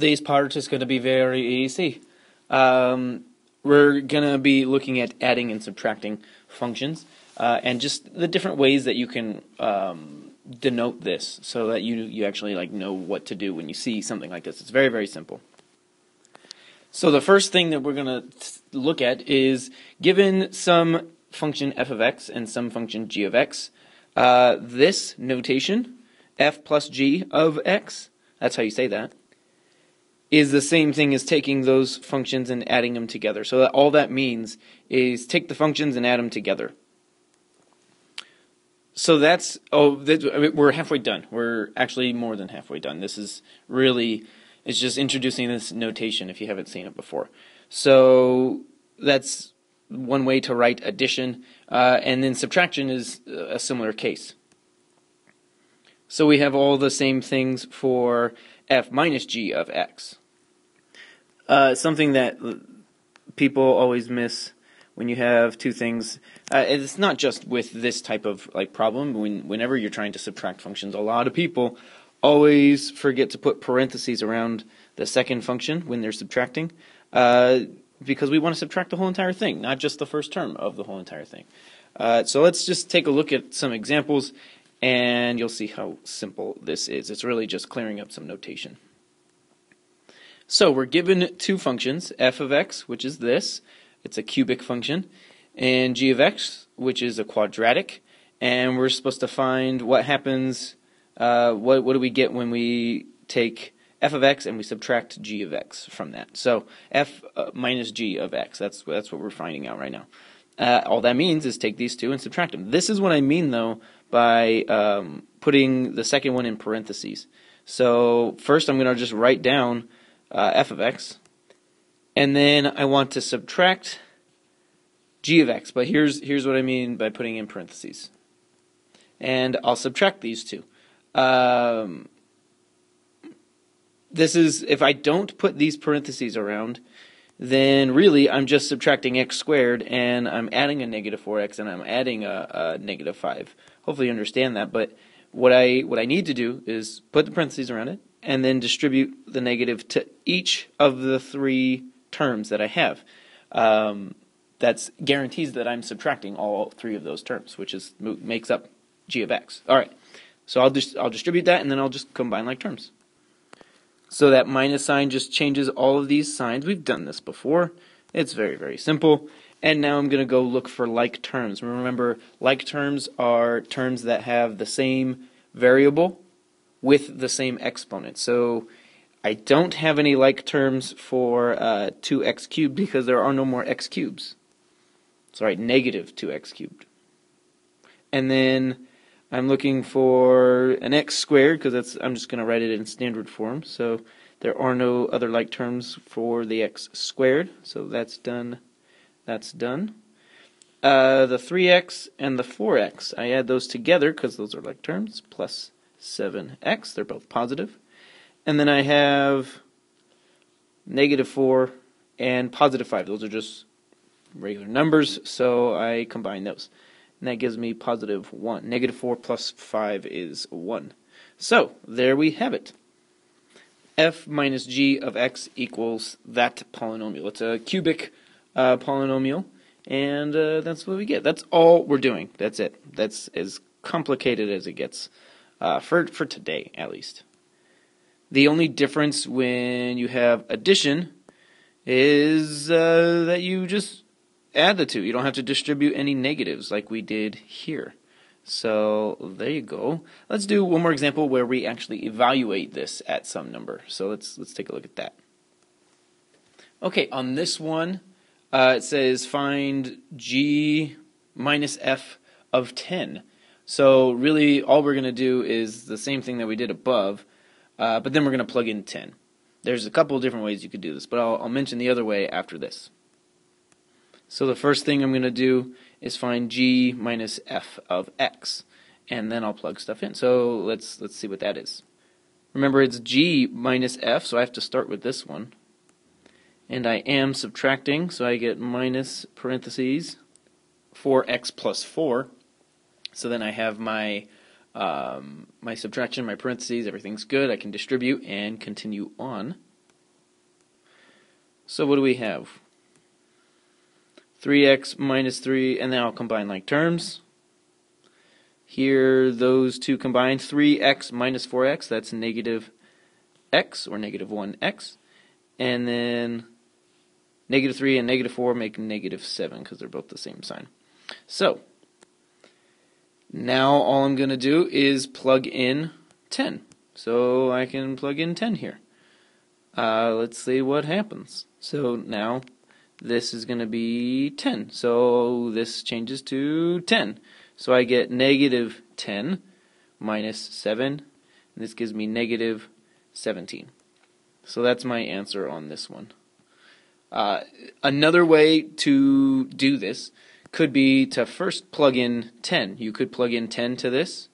this part is going to be very easy. Um, we're going to be looking at adding and subtracting functions uh, and just the different ways that you can um, denote this so that you, you actually like know what to do when you see something like this. It's very, very simple. So the first thing that we're going to look at is given some function f of x and some function g of x, uh, this notation, f plus g of x, that's how you say that, is the same thing as taking those functions and adding them together. So that all that means is take the functions and add them together. So that's oh, I mean, we're halfway done. We're actually more than halfway done. This is really it's just introducing this notation if you haven't seen it before. So that's one way to write addition, uh, and then subtraction is a similar case. So we have all the same things for f minus g of x. Uh, something that people always miss when you have two things. Uh, it's not just with this type of like problem. When whenever you're trying to subtract functions, a lot of people always forget to put parentheses around the second function when they're subtracting, uh, because we want to subtract the whole entire thing, not just the first term of the whole entire thing. Uh, so let's just take a look at some examples, and you'll see how simple this is. It's really just clearing up some notation. So we're given two functions, f of x, which is this, it's a cubic function, and g of x, which is a quadratic, and we're supposed to find what happens, uh, what, what do we get when we take f of x and we subtract g of x from that. So f uh, minus g of x, that's, that's what we're finding out right now. Uh, all that means is take these two and subtract them. This is what I mean, though, by um, putting the second one in parentheses. So first I'm going to just write down uh, f of x, and then I want to subtract g of x. But here's here's what I mean by putting in parentheses, and I'll subtract these two. Um, this is if I don't put these parentheses around, then really I'm just subtracting x squared and I'm adding a negative 4x and I'm adding a, a negative 5. Hopefully you understand that, but what I what I need to do is put the parentheses around it and then distribute the negative to each of the three terms that I have. Um, that guarantees that I'm subtracting all three of those terms, which is makes up g of x. All right, so I'll just I'll distribute that, and then I'll just combine like terms. So that minus sign just changes all of these signs. We've done this before. It's very very simple. And now I'm going to go look for like terms. Remember, like terms are terms that have the same variable with the same exponent. So I don't have any like terms for uh, 2x cubed because there are no more x cubes. Sorry, negative 2x cubed. And then I'm looking for an x squared because that's I'm just going to write it in standard form. So there are no other like terms for the x squared. So that's done. That's done. Uh, the 3x and the 4x, I add those together because those are like terms, plus 7x. They're both positive. And then I have negative 4 and positive 5. Those are just regular numbers, so I combine those. And that gives me positive 1. Negative 4 plus 5 is 1. So, there we have it. f minus g of x equals that polynomial. It's a cubic uh, polynomial, and uh, that's what we get. That's all we're doing. That's it. That's as complicated as it gets, uh, for, for today, at least. The only difference when you have addition is uh, that you just add the two. You don't have to distribute any negatives like we did here. So there you go. Let's do one more example where we actually evaluate this at some number. So let's let's take a look at that. Okay, on this one, uh, it says find g minus f of 10. So really, all we're going to do is the same thing that we did above, uh, but then we're going to plug in 10. There's a couple of different ways you could do this, but I'll, I'll mention the other way after this. So the first thing I'm going to do is find g minus f of x, and then I'll plug stuff in. So let's let's see what that is. Remember, it's g minus f, so I have to start with this one. And I am subtracting, so I get minus parentheses 4x plus 4. So then I have my um, my subtraction, my parentheses, everything's good. I can distribute and continue on. So what do we have? 3x minus 3, and then I'll combine like terms. Here, those two combined, 3x minus 4x, that's negative x, or negative 1x. And then negative 3 and negative 4 make negative 7, because they're both the same sign. So, now all I'm going to do is plug in 10. So I can plug in 10 here. Uh, let's see what happens. So now this is going to be 10. So this changes to 10. So I get negative 10 minus 7. And this gives me negative 17. So that's my answer on this one. Uh, another way to do this could be to first plug in 10. You could plug in 10 to this.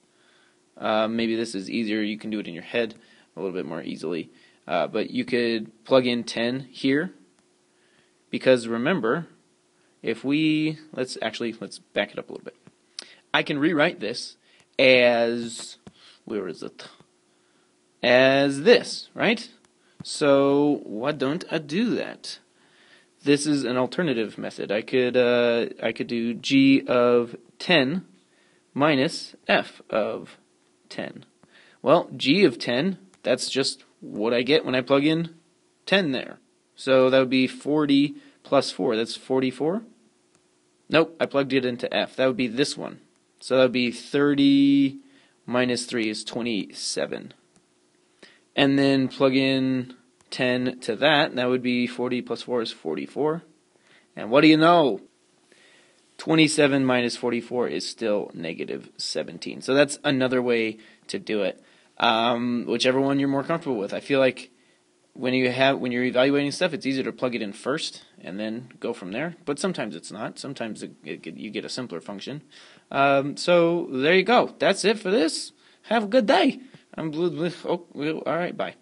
Uh, maybe this is easier. You can do it in your head a little bit more easily. Uh, but you could plug in 10 here because remember, if we, let's actually, let's back it up a little bit. I can rewrite this as, where is it? As this, right? So why don't I do that? This is an alternative method. I could, uh, I could do g of 10 minus f of 10. Well, g of 10, that's just what I get when I plug in 10 there. So that would be 40 plus 4. That's 44. Nope, I plugged it into F. That would be this one. So that would be 30 minus 3 is 27. And then plug in 10 to that, that would be 40 plus 4 is 44. And what do you know? 27 minus 44 is still negative 17. So that's another way to do it. Um, whichever one you're more comfortable with. I feel like when you have when you're evaluating stuff, it's easier to plug it in first and then go from there. But sometimes it's not. Sometimes it, it, you get a simpler function. Um, so there you go. That's it for this. Have a good day. I'm blue. Oh, all right. Bye.